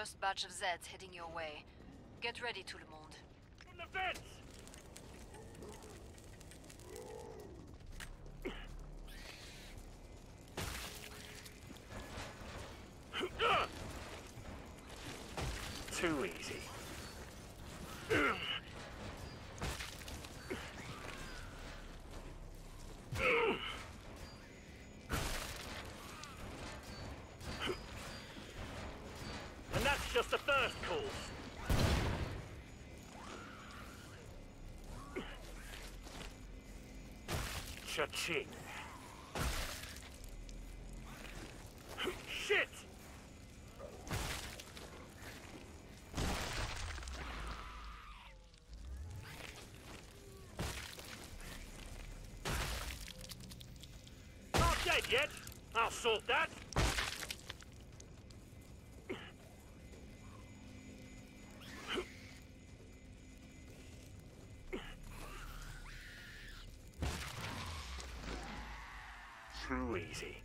First batch of Zeds heading your way. Get ready, tout le monde. From the vents! Too easy. And that's just Cha-ching. Shit! Not dead yet. I'll sort that. Too easy.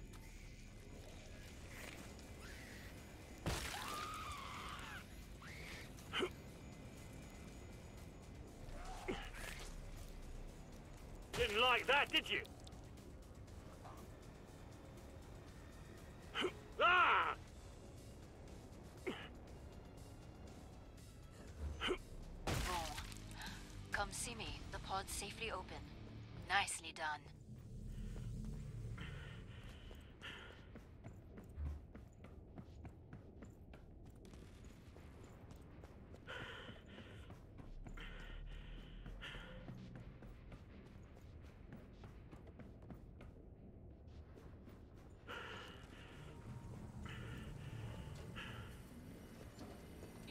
Didn't like that, did you? Ah! Come see me. The pod's safely open. Nicely done.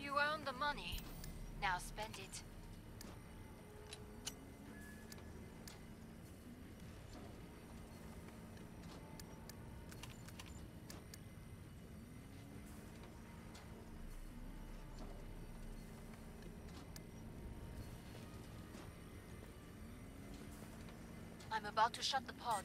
You earned the money. Now spend it. I'm about to shut the pod.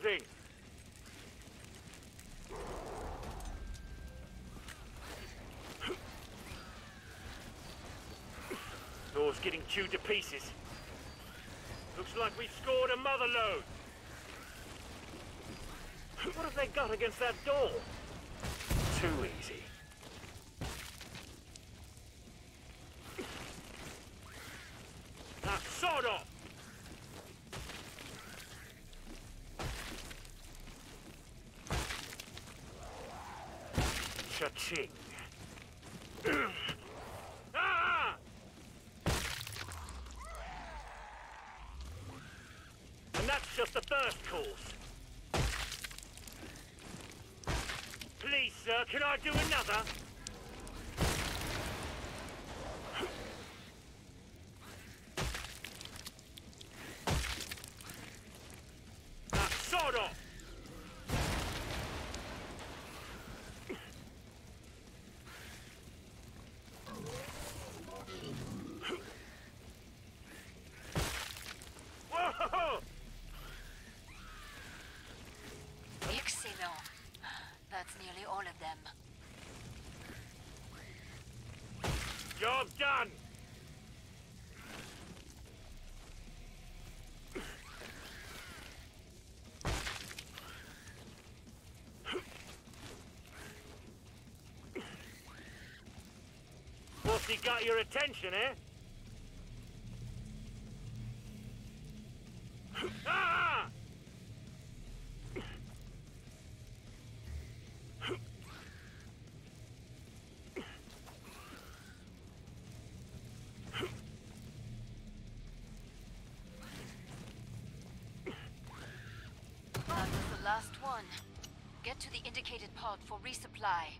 Welding. Door's getting chewed to pieces. Looks like we scored a mother load. What have they got against that door? Too easy. Now sod off! Cha-ching. ah! And that's just the first course. Please, sir, can I do another? Now, sod off! Whoa! Excellent. That's nearly all of them. Job done! What's he got your attention, eh? Get to the indicated pod for resupply.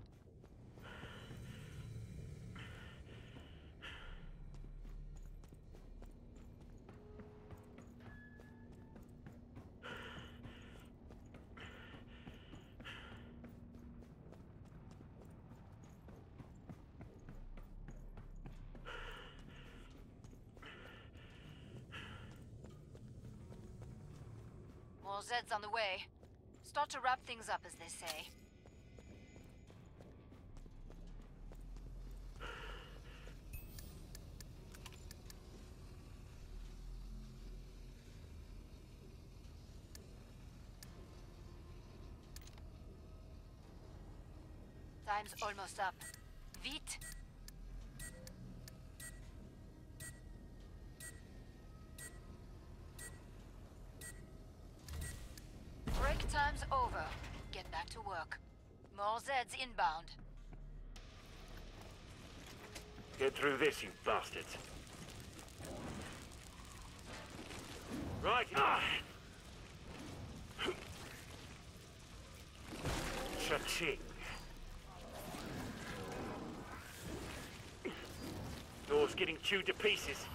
More Zeds on the way. Start to wrap things up, as they say. Time's almost up. Vite! To work. More Zeds inbound. Get through this, you bastards. Right. Ah. Cha-ching. Door's getting chewed to pieces.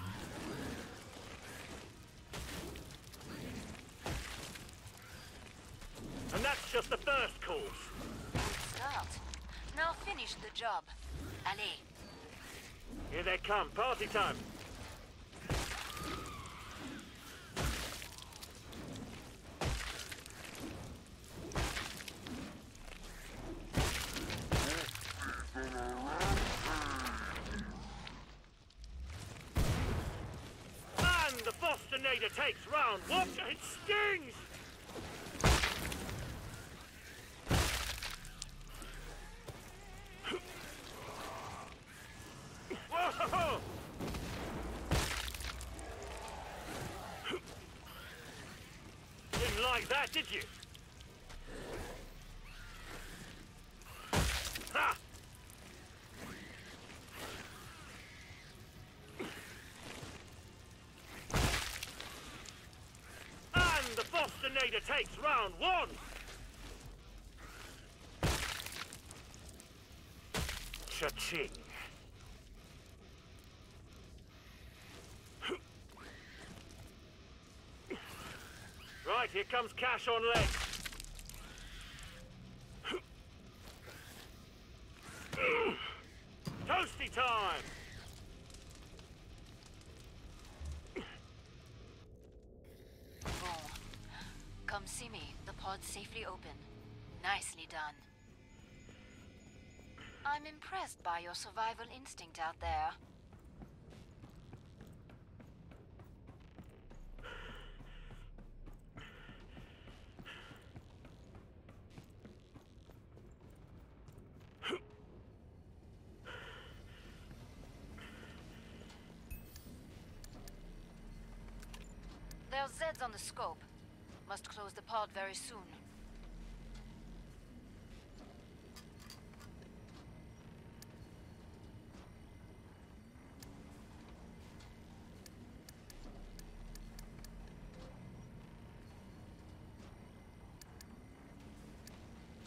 And that's just the first course. Good start. Now finish the job. Allez. Here they come. Party time. And the Bostonator takes round. What? It stings! Whoa! Didn't like that, did you? Ha! And the Bostonator takes round one! Cha-ching. Right, here comes Cash on legs. Toasty time! Bon. Come see me. The pod's safely open. Nicely done. I'm impressed by your survival instinct out there. There's Zeds on the scope. Must close the pod very soon.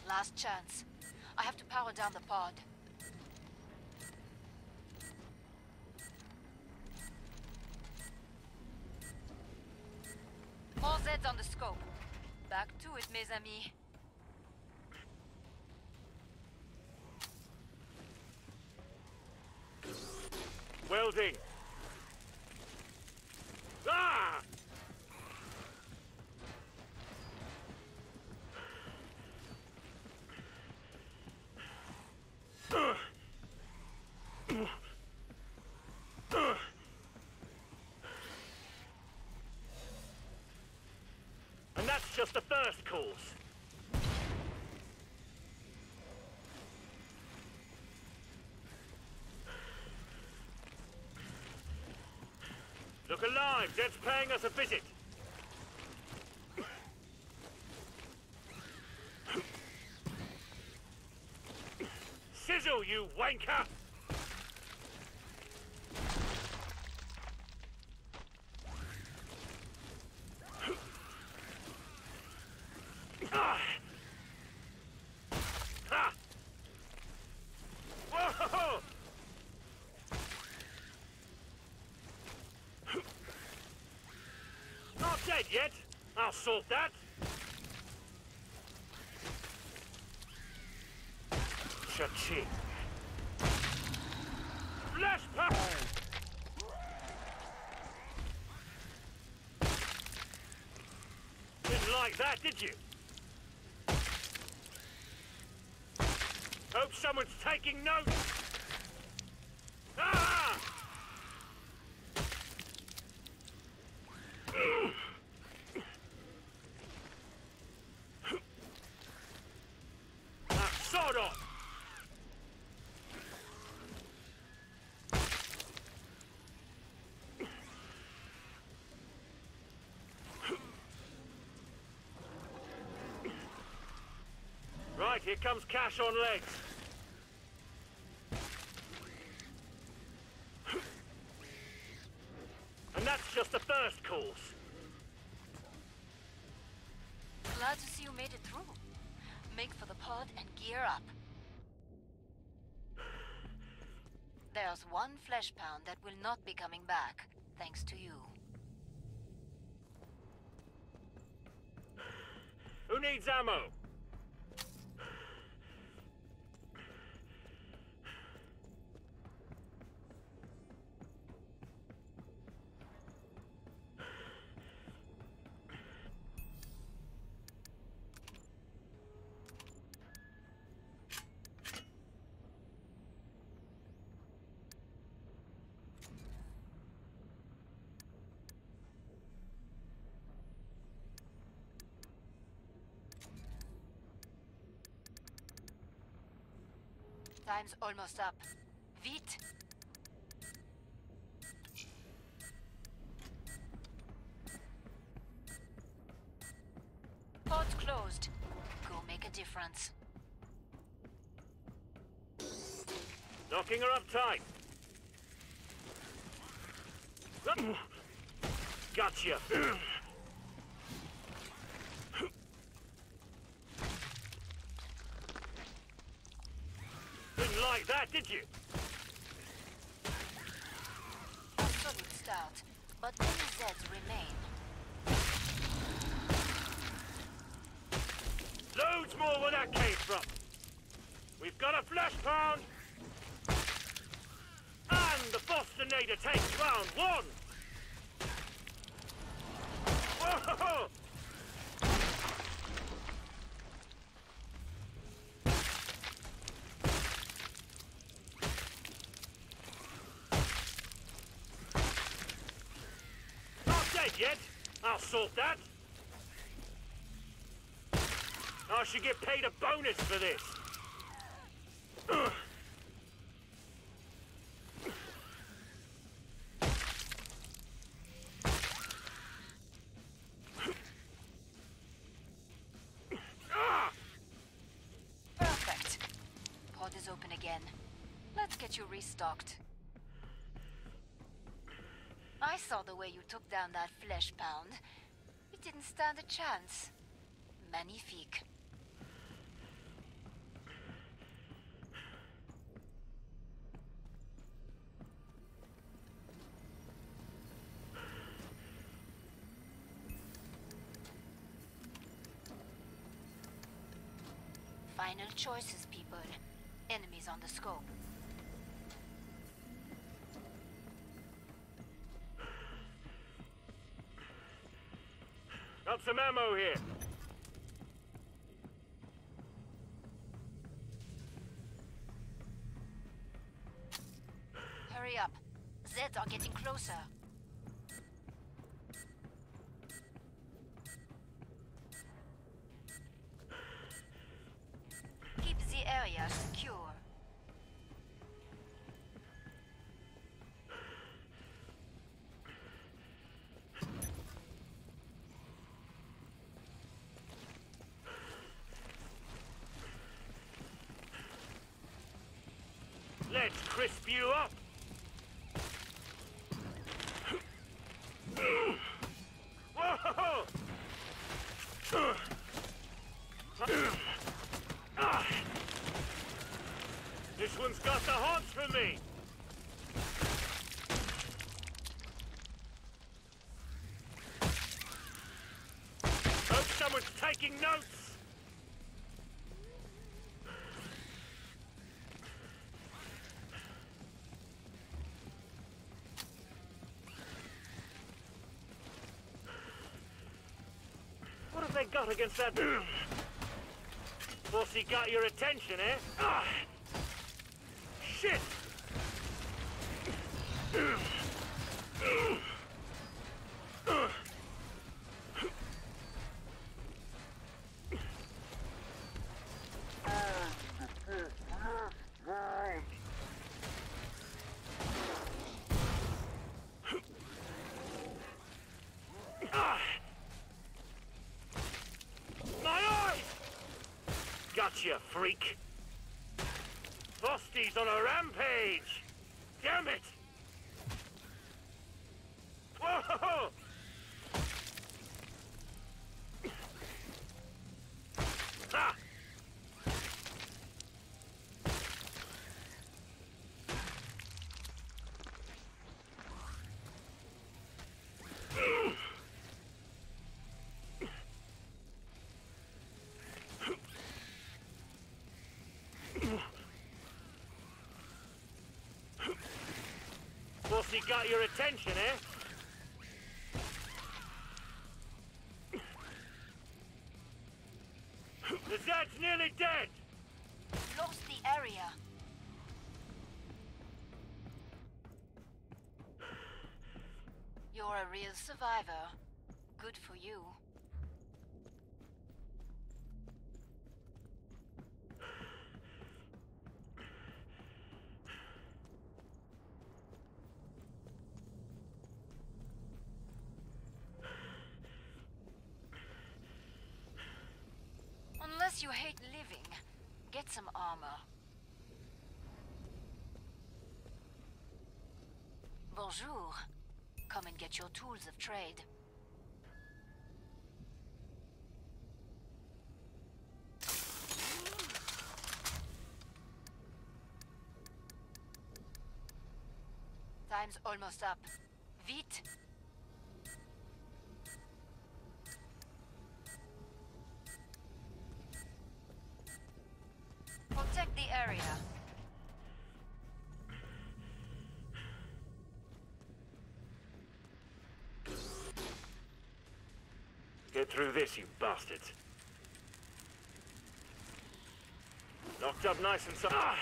Last chance. I have to power down the pod. Back to it, mes amis. Welding. Ah! And that's just the first course. Look alive! Dead's paying us a visit! Sizzle, you wanker! Ah! Ha! Whoa! Not dead yet. I'll sort that. Cha-ching. Flash like that, did you? Hope someone's taking notes. Ah! Ah, sod off! Right, here comes Cash on legs. And that's just the first course. Glad to see you made it through. Make for the pod and gear up. There's one flesh pound that will not be coming back, thanks to you. Who needs ammo? Time's almost up. Vite! Pod's closed. Go make a difference. Locking her up tight. Gotcha. Didn't that. A solid start, but many Zeds remain. Loads more where that came from. We've got a flesh pound. And the Bostonator takes round one. Whoa! Not dead yet. I'll that. I should get paid a bonus for this. Perfect. Pod is open again. Let's get you restocked. I saw the way you took down that flesh pound. Didn't stand a chance. Magnifique. Final choices, people. Enemies on the scope. Some ammo here. Crisp you up. This one's got the hots for me. Hope someone's taking notes. Out against that... Pussy got your attention, eh? Ah! Shit! Ah! My eyes! Gotcha, freak! Fosty's on a rampage! Damn it! Whoa! Ah! Pussy got your attention, eh? The Zed's nearly dead! Lost the area. You're a real survivor. Good for you. Get some armor. Bonjour. Come and get your tools of trade. Time's almost up. Vite! This, you bastards. Knocked up nice and so. Ah!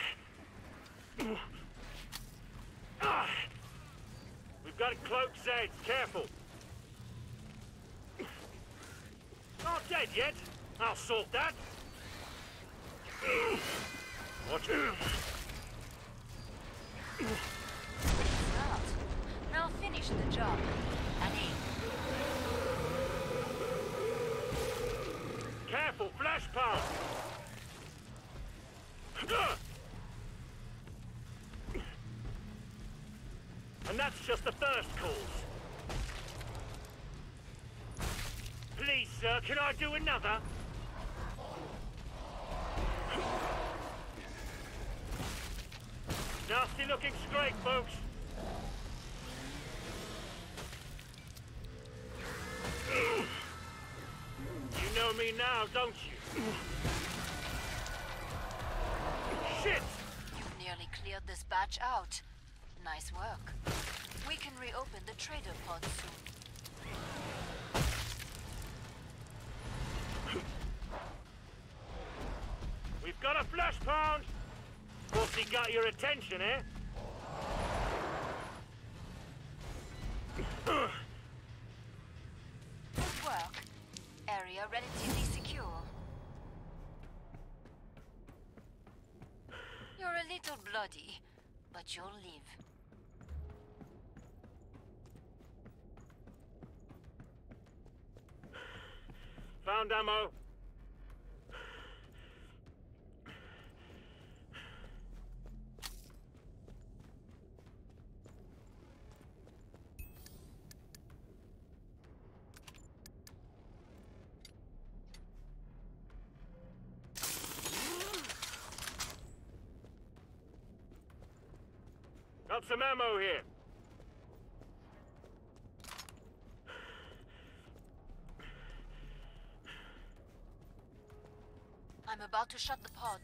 Ah! We've got to cloak Zeds. Careful. Not dead yet. I'll sort that. Watch it. Now finish the job. Allez. Careful, pound. And that's just the first course. Please, sir, can I do another? Nasty looking scrape, folks. You know me now, don't you? Shit! You've nearly cleared this batch out. Nice work. We can reopen the trader pod soon. We've got a flesh pound! Pussy got your attention, eh? Little bloody, but you'll live. Found ammo. Got some ammo here. I'm about to shut the pod.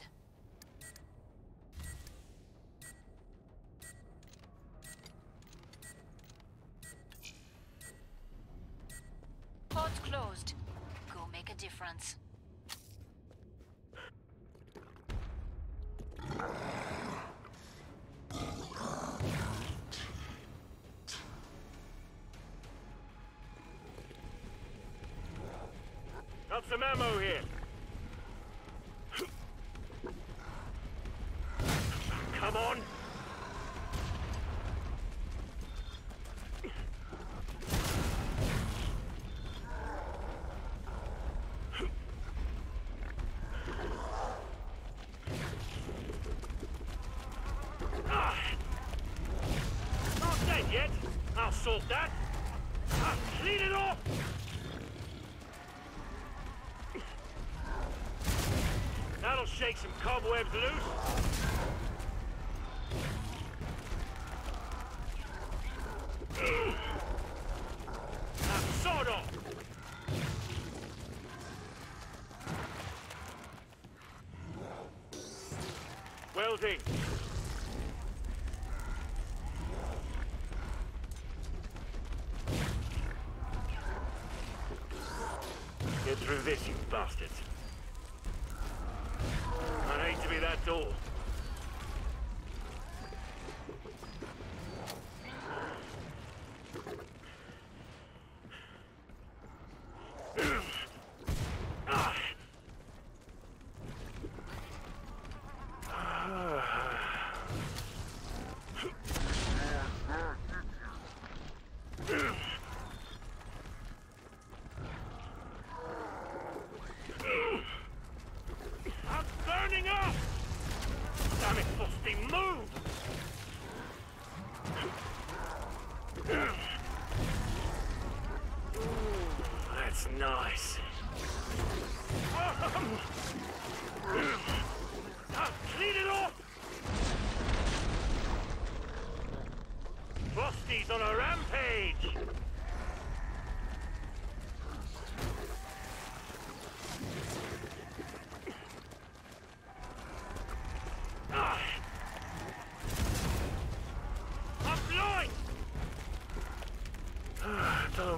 make some cobwebs loose.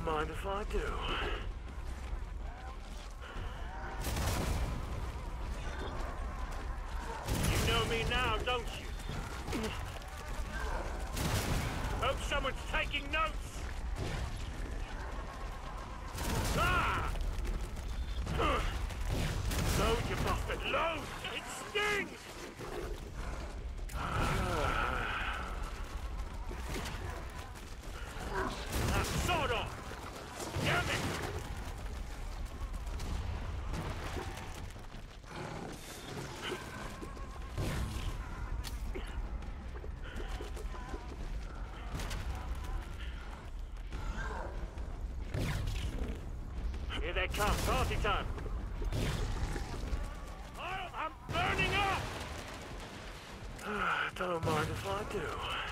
mind if I do. Here they come. Party time. I'm burning up! Don't mind if I do.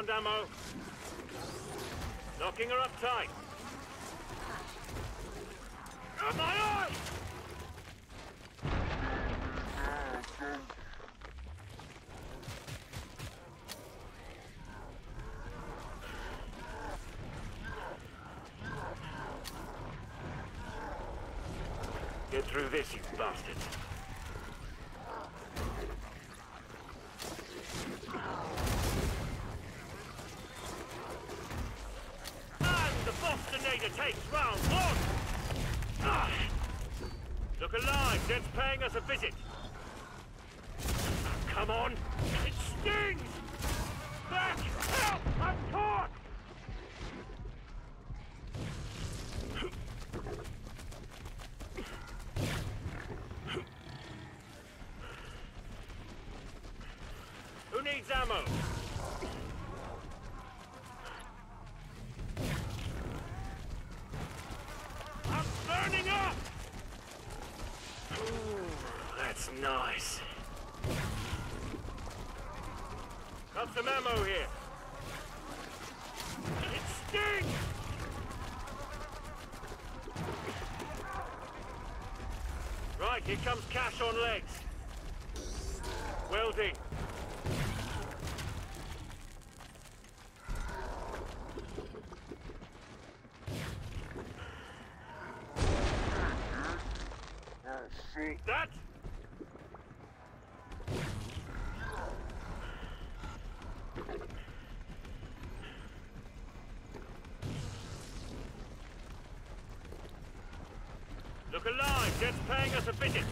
Inbound ammo. Knocking her up tight. Am I ammo here. It stinks! Right, here comes cash on legs. Welding. Look alive! Jet's paying us a visit!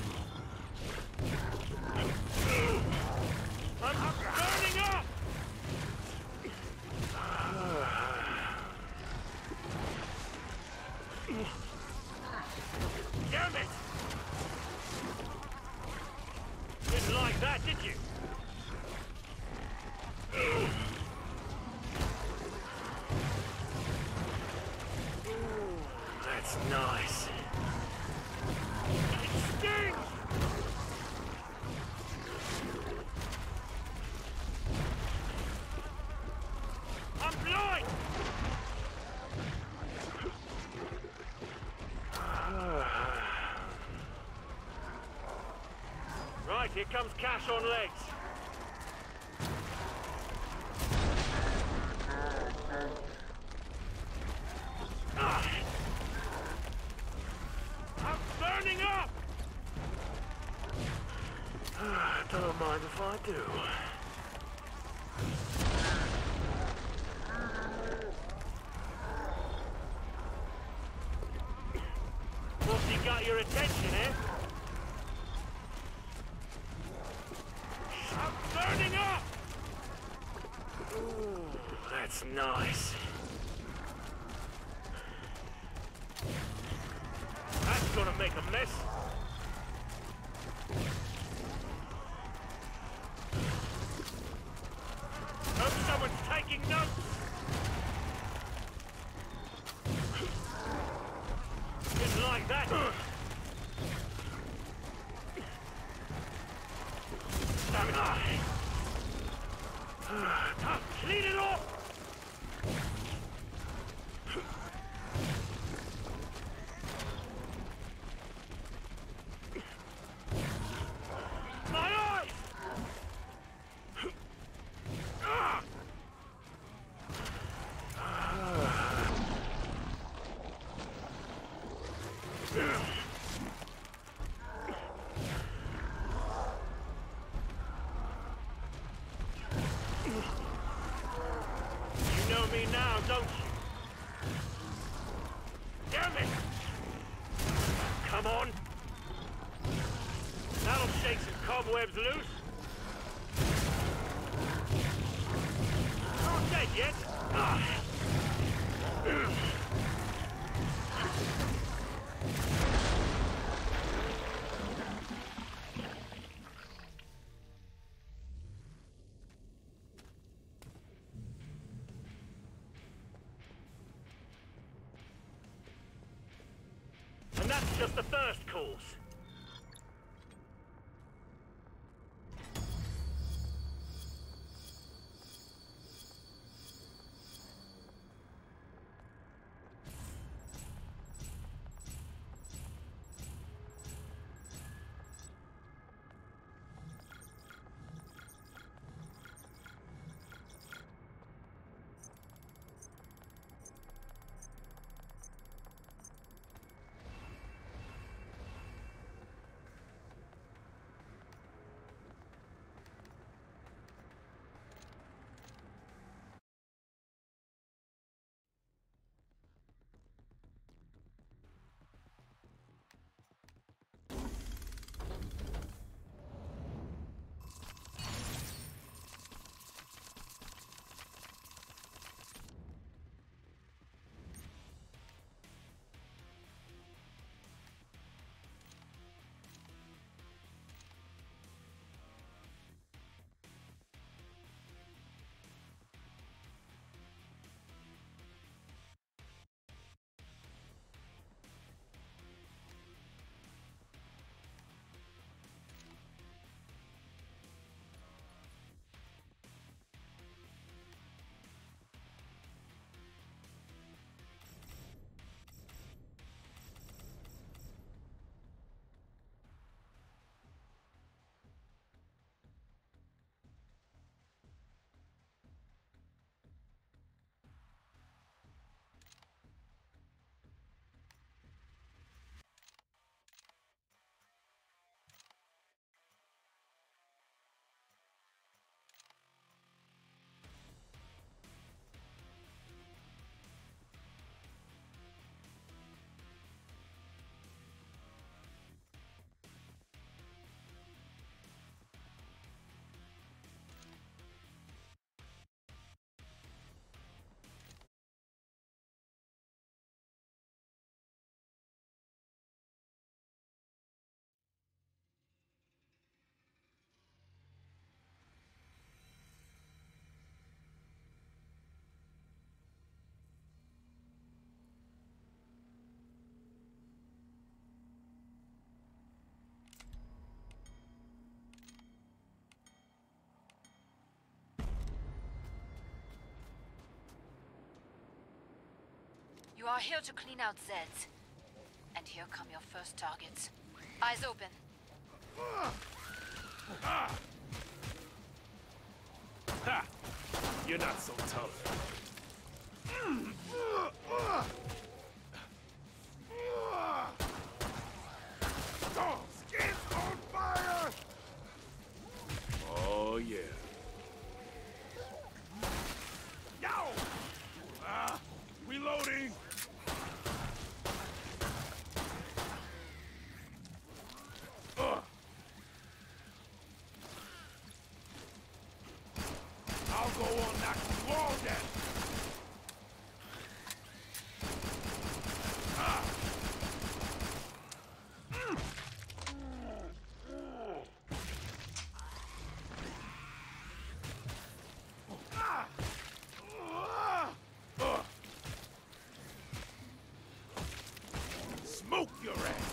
I'm burning up! comes cash on leg. That just the first course. Are here to clean out Zeds. And here come your first targets. Eyes open. Ha! You're not so tough. Oh, skin's on fire! Oh, yeah. Yo! Ah, reloading! Ugh. I'll go on knocking you all down. Ah. Ah. Ah. Ugh. Smoke your ass!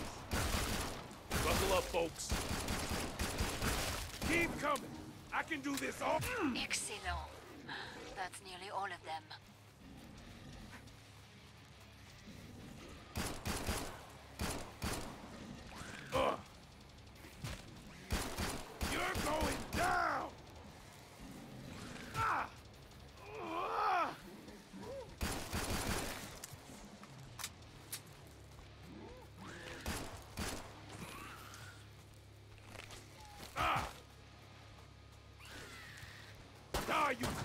Buckle up, folks. Keep coming. I can do this all. Mm. Excellent. That's nearly all of them. Ugh. You're going down. Ah. Ah. Ah.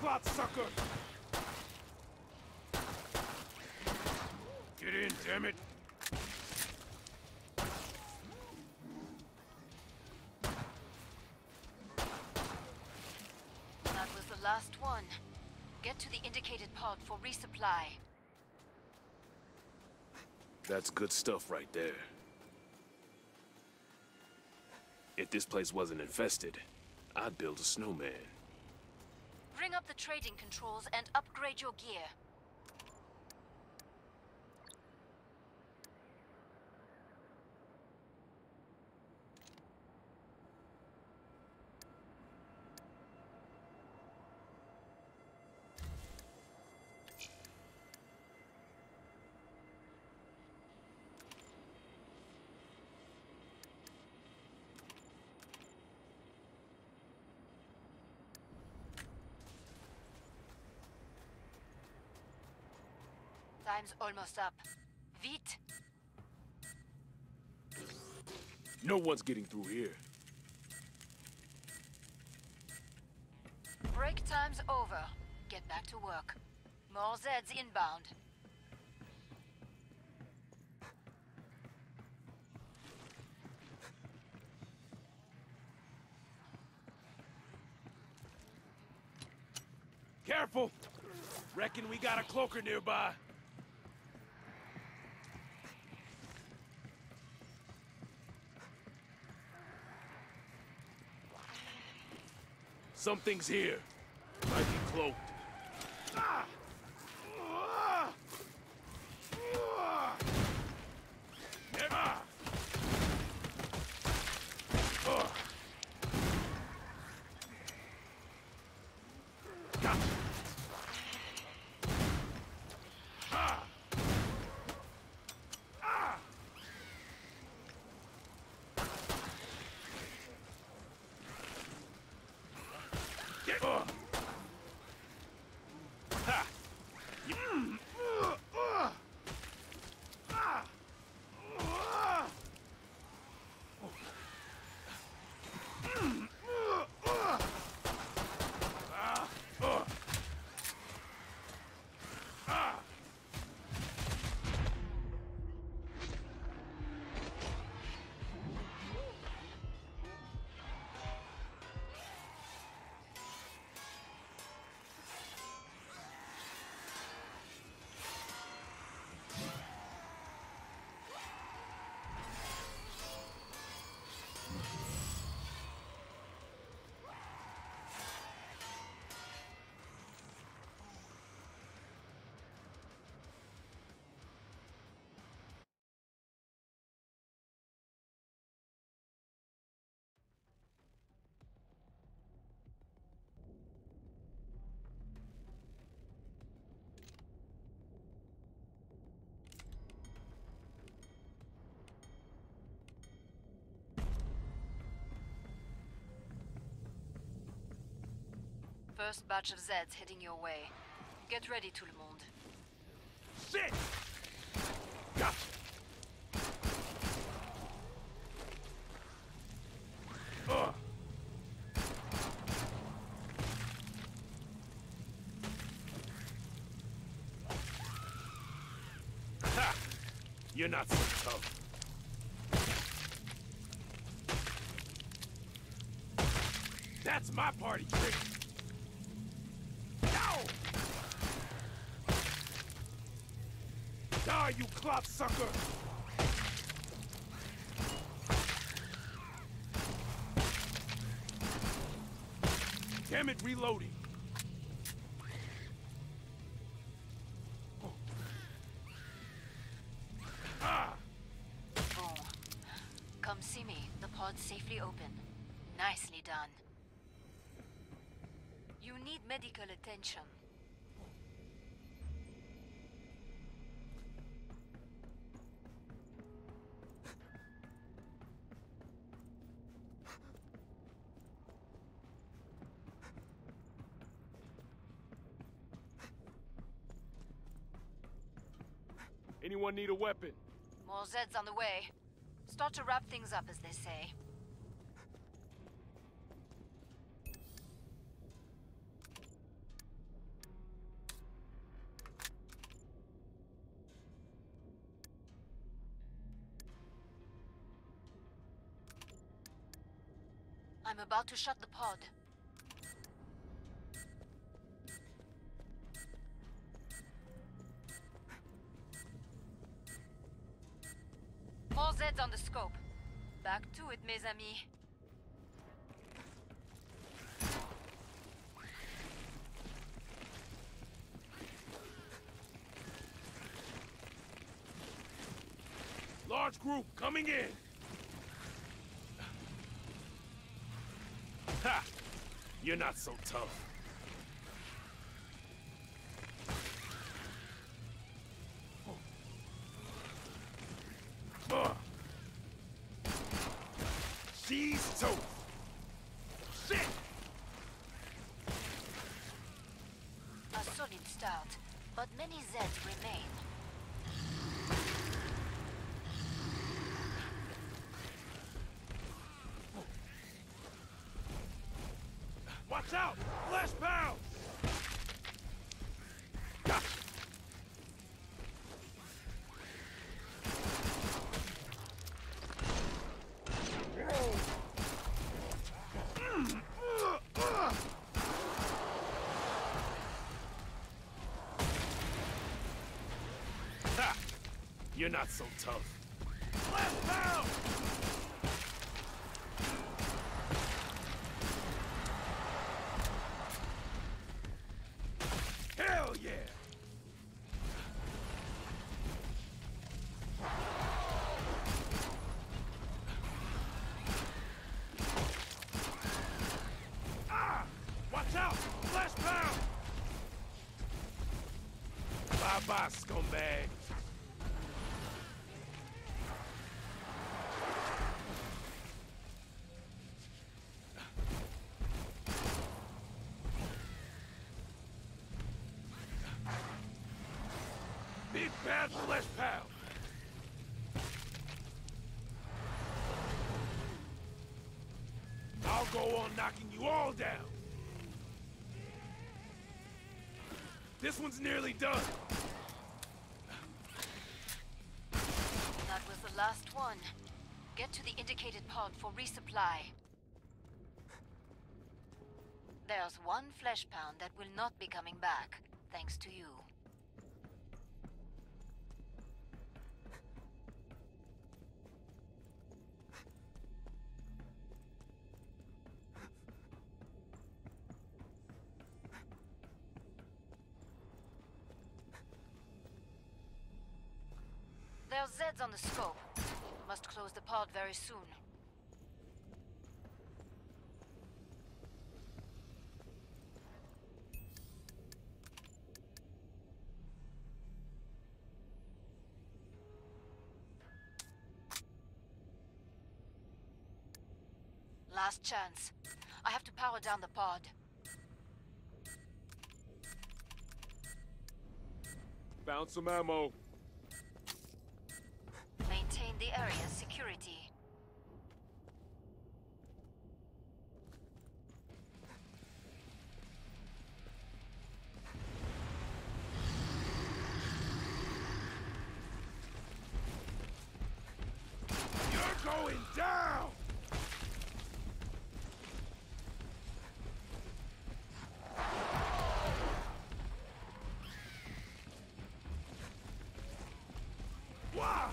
Die, you clot sucker! Get in, damn it! That was the last one. Get to the indicated pod for resupply. That's good stuff right there. If this place wasn't infested, I'd build a snowman. Bring up the trading controls and upgrade your gear. Time's almost up. Vite! No one's getting through here. Break time's over. Get back to work. More Zeds inbound. Careful! Reckon we got a cloaker nearby. Something's here. Might be cloaked. Ah! First batch of Zeds heading your way. Get ready, tout le monde. Shit! Gotcha! Ugh. Ha! You're not so tough. That's my party trick. Die, you clot sucker! Damn it, reloading. Come see me. The pod's safely open. Nicely done. You need medical attention. Anyone need a weapon? More Zeds on the way. Start to wrap things up, as they say. I'm about to shut the pod. Back to it, mes amis. Large group coming in. Ha! You're not so tough. Start, but many Zeds remain. Watch out! Flesh pound! Gotcha! Ha! You're not so tough. Flesh pound! Hell yeah! Ah! Watch out! Flesh pound! Bye-bye, scumbag. Flesh pound. I'll go on knocking you all down. This one's nearly done. That was the last one. Get to the indicated pod for resupply. There's one flesh pound that will not be coming back, thanks to you. very soon. Last chance. I have to power down the pod. Found some ammo.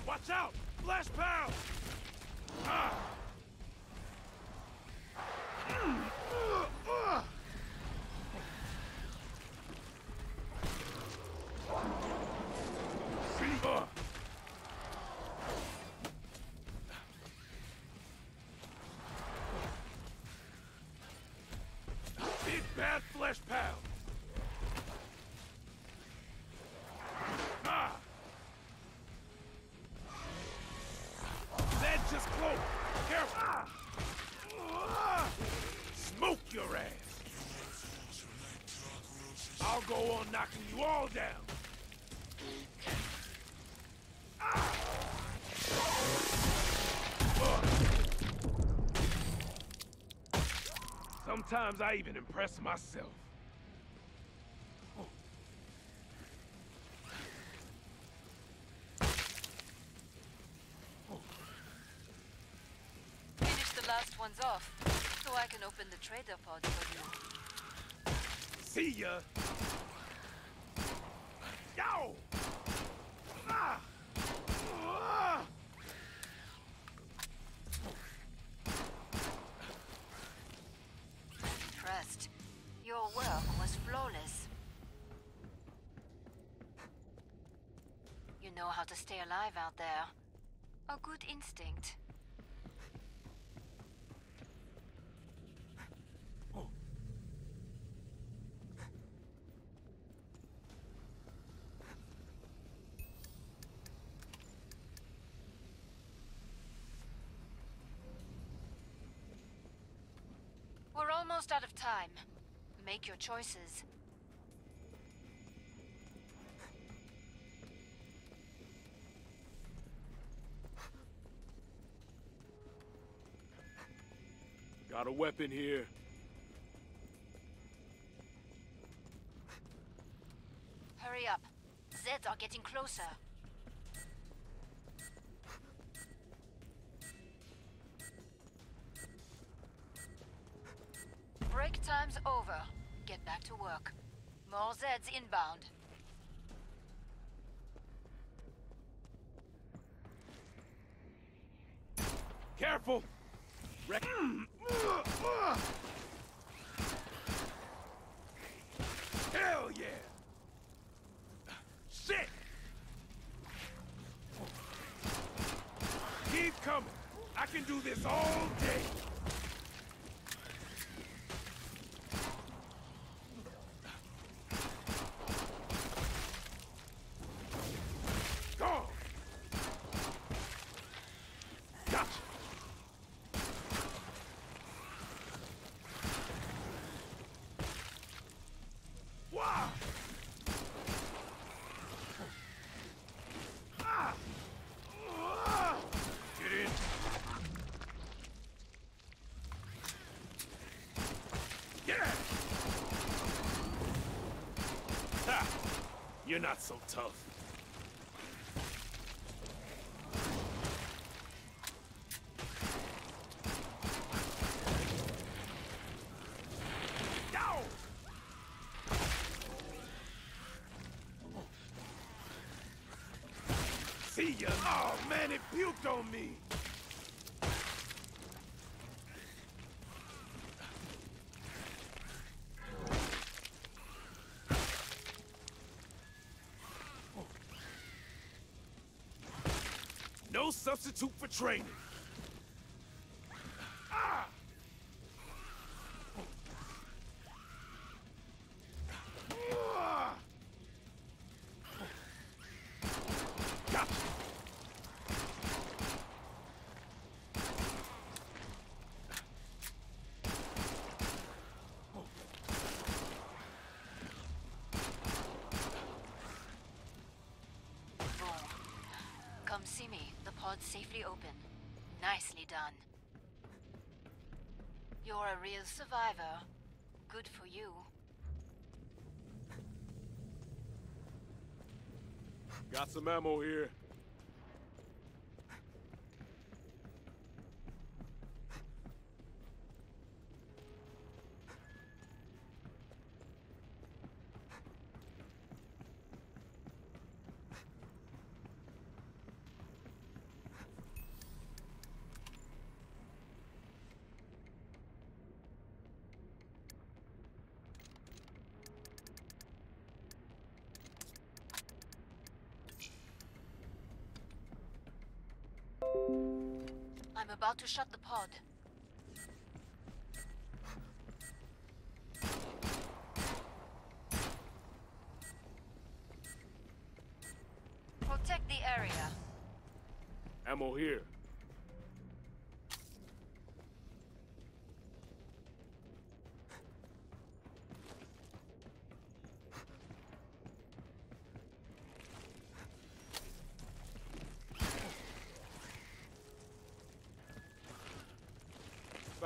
Watch out! Flesh pound! Ah! Mm, uh, uh. See, uh. Big bad flesh pound! Ah! That just close! Careful! Ah! Ah! Smoke your ass! I'll go on knocking you all down! Sometimes I even impress myself. Finish the last ones off, so I can open the trader pod for you. See ya! Know how to stay alive out there. A good instinct. We're almost out of time. Make your choices. Got a weapon here. Hurry up. Zeds are getting closer. Break time's over. Get back to work. More Zeds inbound. Careful! Wreck. Hmm. Hell yeah! Shit! Keep coming. I can do this all day. Go! Gotcha! Wow! Ah! Ah! Get in. Yeah! Ha! You're not so tough. On me! No substitute for training. Ah! Ah! Gotcha. Pod safely open. Nicely done. You're a real survivor. Good for you. Got some ammo here. I'm about to shut the pod.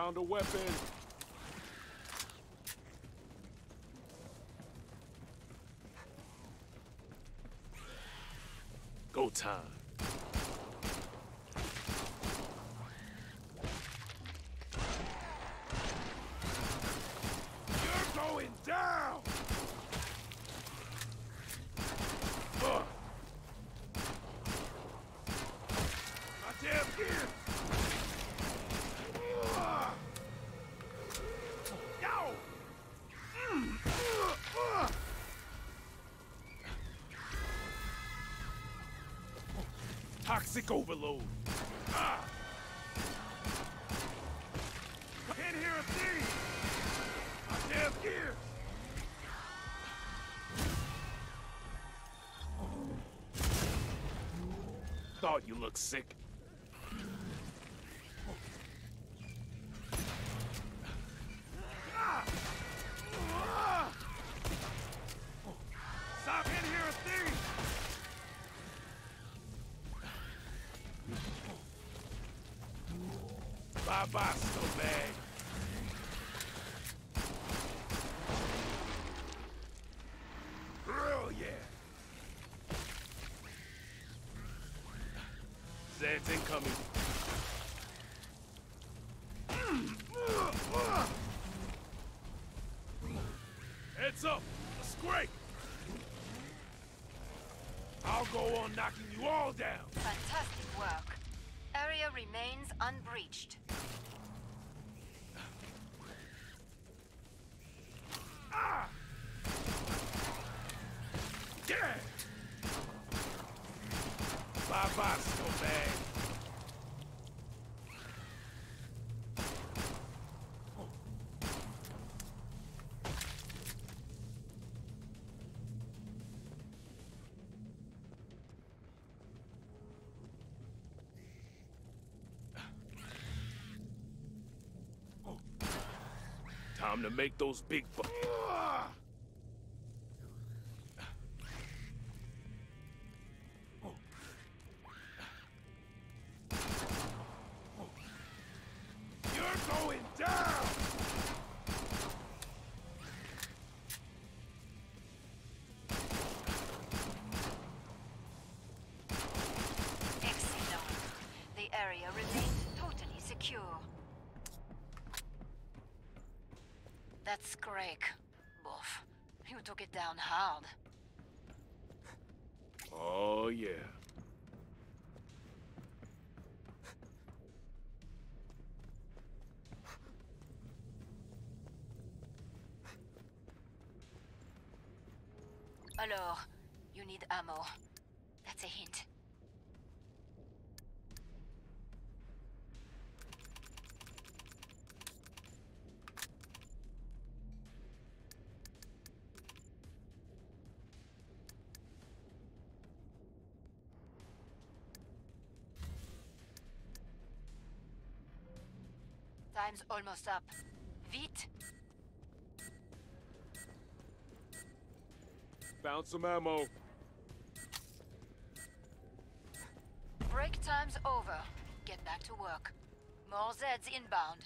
Found a weapon. Go time. You're going down! Ugh. Goddamn gear! Ugh. Yow! Mm. Ugh. Ugh. Toxic overload. Ah. Can't hear a thing. Gear. Thought you looked sick. Knocking you all down! Fantastic work. Area remains unbreached. Time to make those big bu- down hard. Oh, yeah. Alors, you need ammo. That's a hint. Time's almost up. Vite! Found some ammo. Break time's over. Get back to work. More Zeds inbound.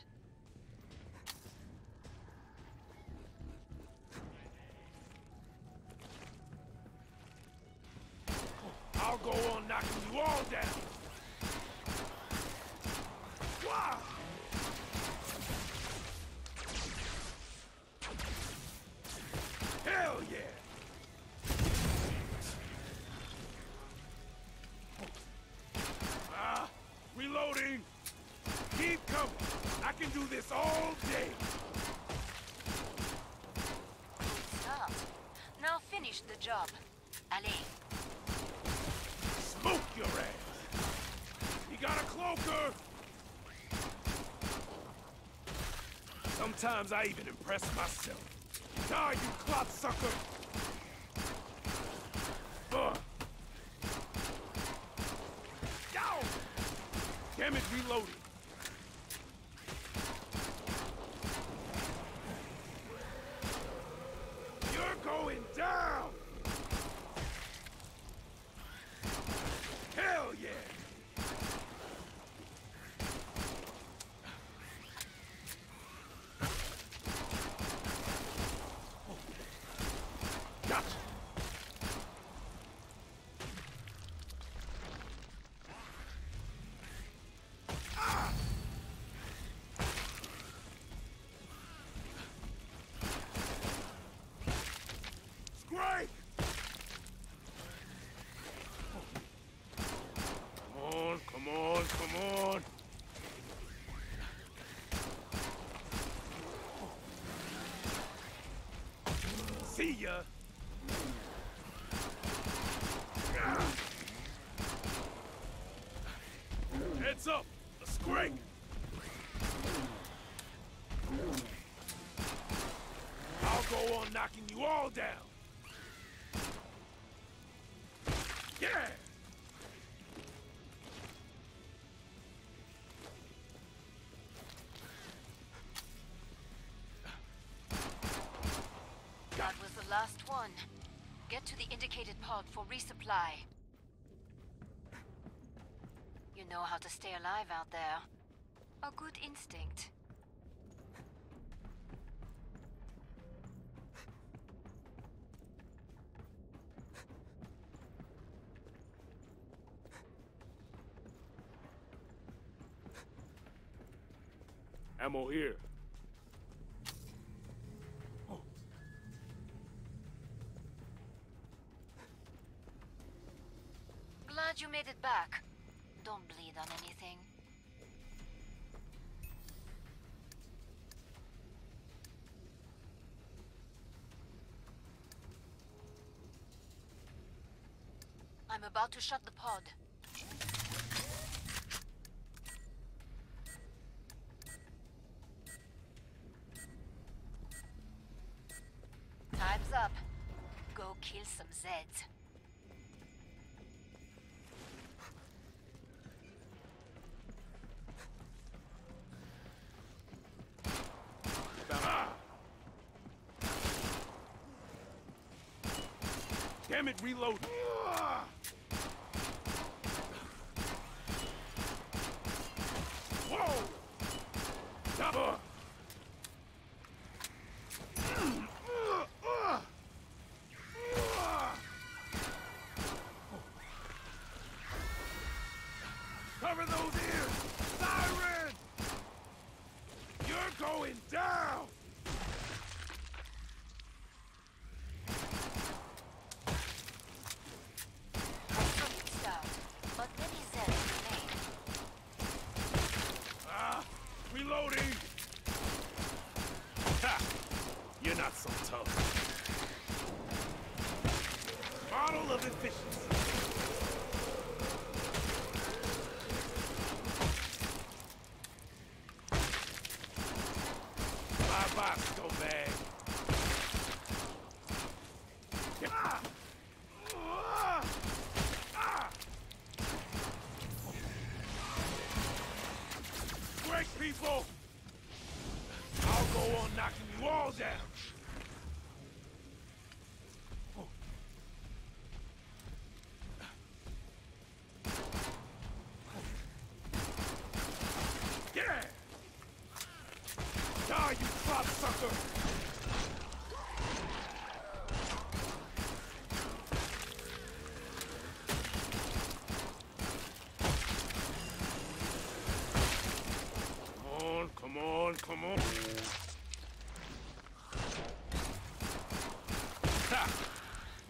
I'll go on knocking you all down. Can do this all day! Stop. Now finish the job. Allez. Smoke your ass! You got a cloaker? Sometimes I even impress myself. Die, you clot sucker! Ugh. Down! Damn it, reloading. You're going down! Hell yeah! Gotcha! Ah! Scrake! Come on, come on, come on! See ya! Heads up! One. Get to the indicated pod for resupply. You know how to stay alive out there. A good instinct. Ammo here. I'm about to shut the pod. Time's up. Go kill some Zeds. Damn it, reload!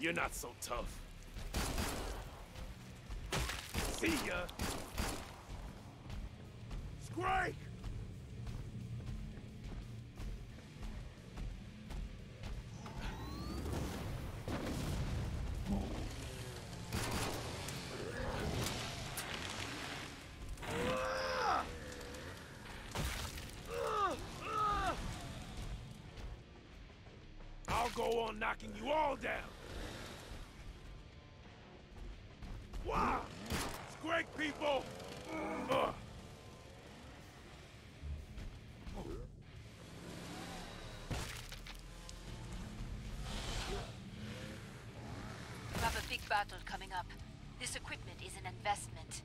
You're not so tough. See ya! Scrake! I'll go on knocking you all down. Battle coming up. This equipment is an investment.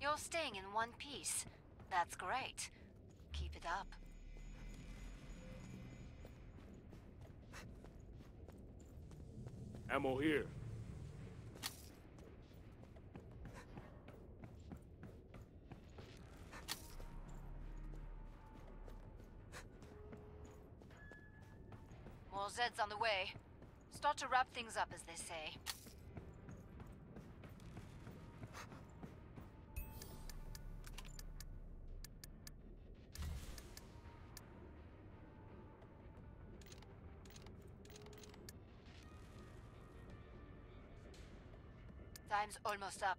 You're staying in one piece. That's great. Keep it up. Ammo here. More Zeds on the way. To wrap things up, as they say. Time's almost up.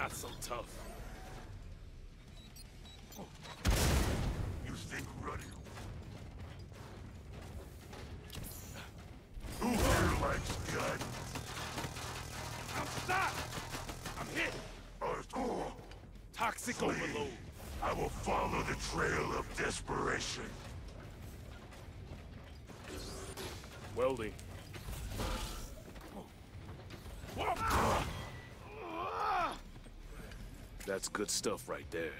Not so tough. You think running? Who here likes guns? Stop! I'm hit! Oh, Toxic Flee. overload. I will follow the trail of desperation. Welding. That's good stuff right there.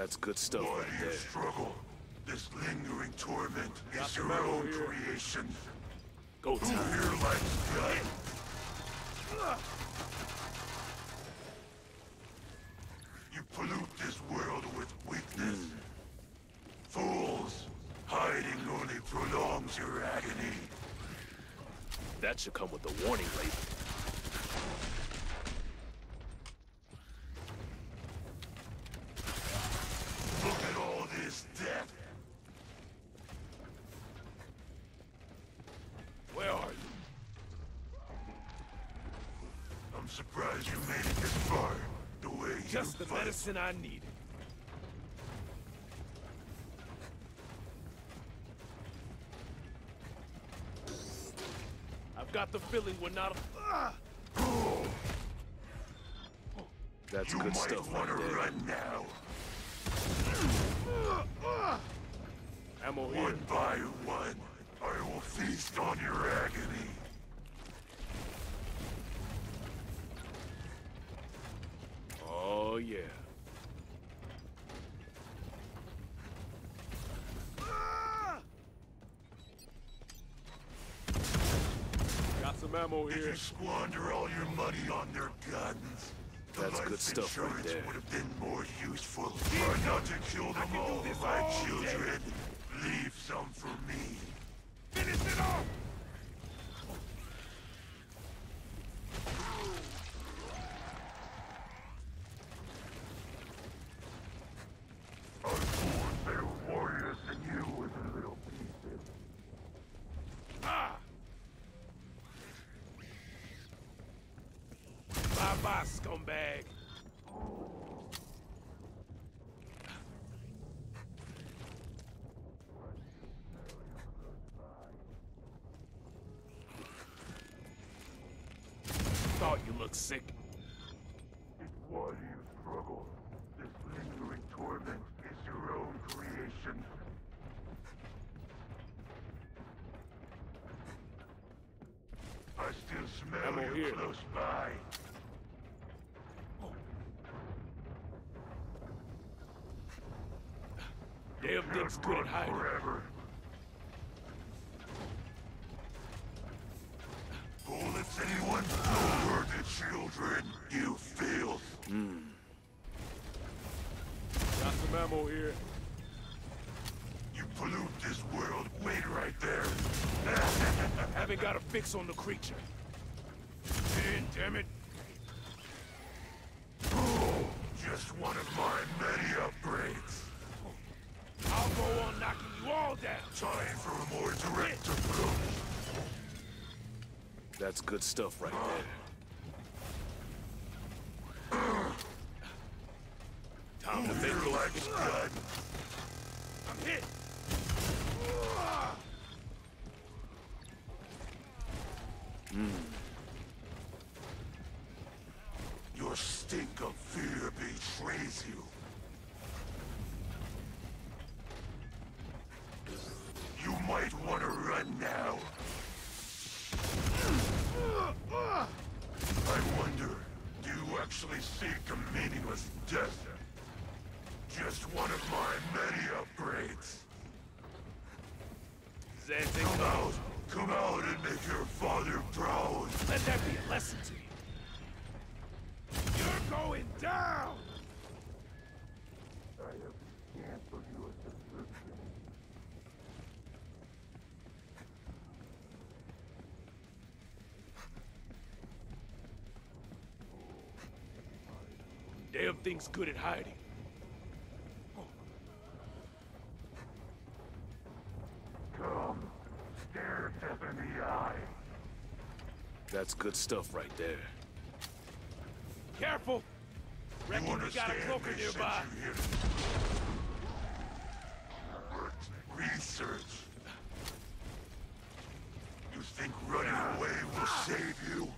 That's good stuff Why right do you there. struggle? This lingering torment Got is your own here. creation. Go Who time. here likes guns? You pollute this world with weakness. Fools! Hiding only prolongs your agony. That should come with a warning label. Look at all this death. Where are you? I'm surprised you made it this far. The way Just you the fight. Medicine I needed. I've got the feeling we're not. Ah! That's You good might stuff want right to there. run now. Ammo here. One by one, I will feast on your agony. Oh yeah. Got some ammo If here. you squander all your money on their guns, the That's life good stuff right insurance there. would have been more useful. Try not to kill them all, my children. Leave some for me. Finish it off! I born better warriors than you with a little pieces. Ah! Bye-bye, scumbag. You sick. Why do you struggle? This lingering torment is your own creation. I still smell Ammo you here. close by. Damn thing's good at Run hiding. forever. Bullets, anyone? No hurt the children, you filth. Got some ammo here. You pollute this world. Wait right there. Haven't got a fix on the creature. In, damn it. Just one of my many upgrades. I'll go on knocking you all down. Time for a more direct approach. That's good stuff right there. Actually seek a meaningless death? Just one of my many upgrades. Come out! Come out and make your father proud! let that be a lesson to you. You're going down! Thing's good at hiding. Come, stare death in the eye. That's good stuff right there. Careful! You we got a cloaker nearby. you here to- Research. You think running away will save you?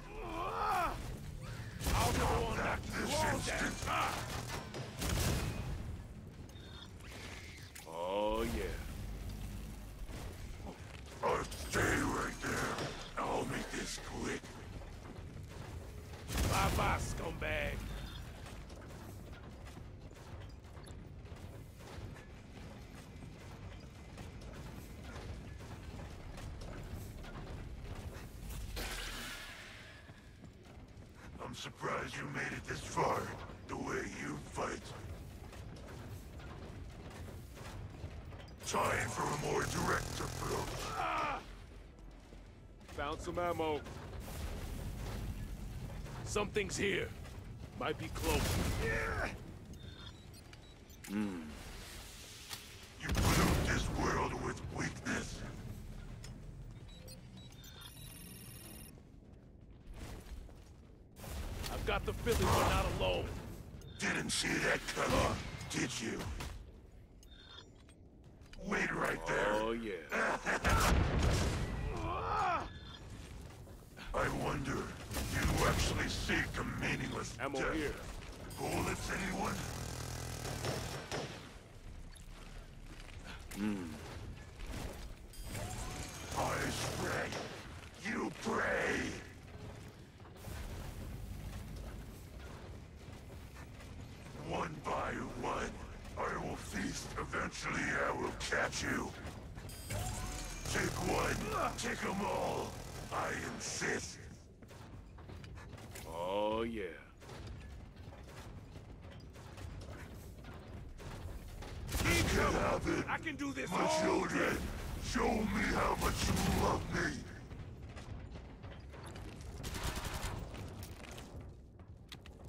Oh yeah. Stay right there. I'll make this quick. Bye-bye, scumbag. I'm surprised you made it this far, the way you fight. Time for a more direct approach. Found some ammo. Something's here. Might be close. You pollute this world with weakness. I've got the feeling we're not alone. Didn't see that coming, did you? Wait right there. Oh yeah. Just Ammo death. here. Bullets, anyone? I spray. You pray. One by one, I will feast. Eventually, I will catch you. Take one, take them all. I insist. Oh, yeah. He Can have it. I can do this My children, show me how much you love me.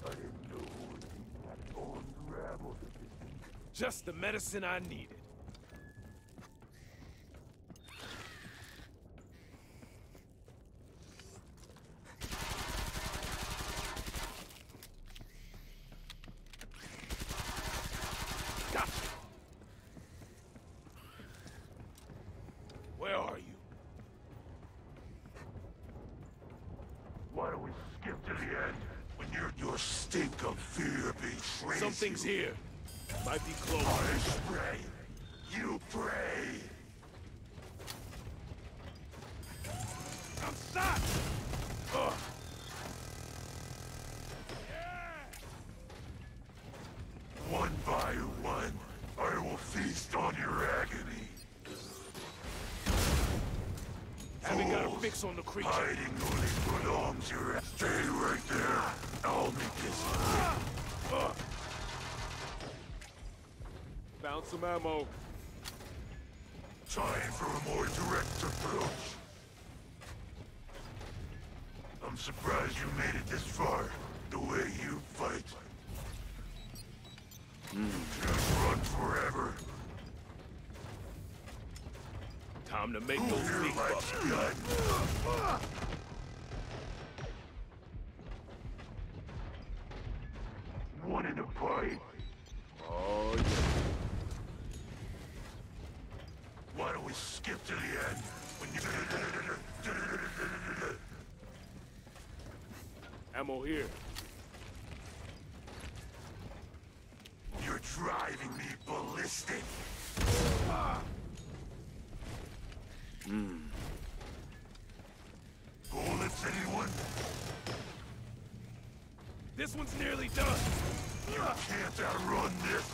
I didn't know it would be. Just the medicine I needed. Gotcha. Where are you? Why don't we skip to the end? When your your stink of fear here. Might be close. I spray. You pray. I'm shot! Ugh. One by one, I will feast on your agony. Haven't got a fix on the creature. Hiding only prolongs your... Stay right Found some ammo. time for a more direct approach. I'm surprised you made it this far. The way you fight. Just run forever. Time to make Who those big bucks. gun? One in the pipe. Oh, yeah. Why don't we skip to the end? When you... Ammo here. You're driving me ballistic. Hmm. Bullets, anyone? This one's nearly done. You can't outrun this.